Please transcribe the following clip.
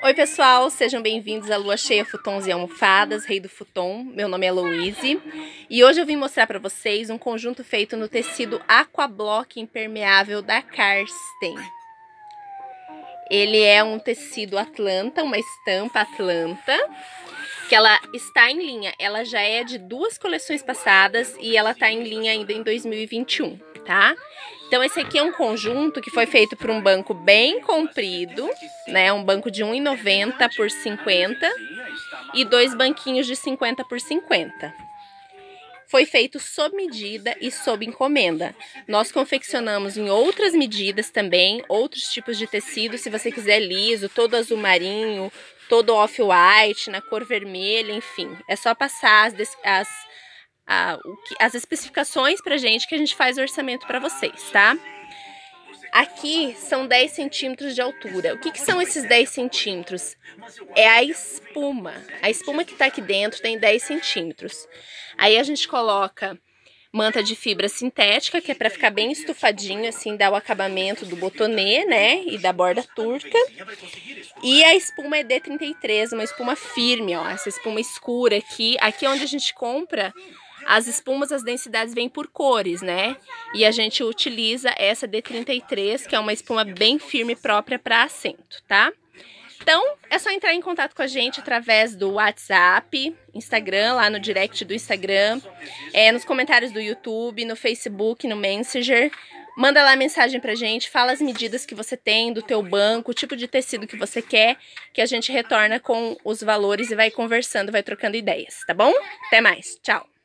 Oi pessoal, sejam bem-vindos à Lua Cheia Futons e Almofadas, Rei do Futon. Meu nome é Louise e hoje eu vim mostrar para vocês um conjunto feito no tecido Aquablock impermeável da Karsten. Ele é um tecido Atlanta, uma estampa Atlanta, que ela está em linha. Ela já é de duas coleções passadas e ela está em linha ainda em 2021, tá? Então, esse aqui é um conjunto que foi feito por um banco bem comprido, né? Um banco de 1,90 por 50 e dois banquinhos de 50 por 50. Foi feito sob medida e sob encomenda. Nós confeccionamos em outras medidas também, outros tipos de tecido, se você quiser liso, todo azul marinho, todo off-white, na cor vermelha, enfim. É só passar as, as a, que, as especificações pra gente que a gente faz o orçamento para vocês, tá? Aqui são 10 centímetros de altura. O que, que, são esses 10 centímetros? É a espuma. A espuma que tá aqui dentro tem 10 centímetros. Aí a gente coloca manta de fibra sintética, que é para ficar bem estufadinho, assim, dar o acabamento do botonê, né, e da borda turca. E a espuma é D33, uma espuma firme, ó, essa espuma escura aqui. Aqui é onde a gente compra as espumas, as densidades vêm por cores, né? E a gente utiliza essa D33, que é uma espuma bem firme própria para assento, tá? Então, é só entrar em contato com a gente através do WhatsApp, Instagram, lá no direct do Instagram, é, nos comentários do YouTube, no Facebook, no Messenger. Manda lá mensagem pra gente, fala as medidas que você tem do teu banco, o tipo de tecido que você quer, que a gente retorna com os valores e vai conversando, vai trocando ideias, tá bom? Até mais, tchau!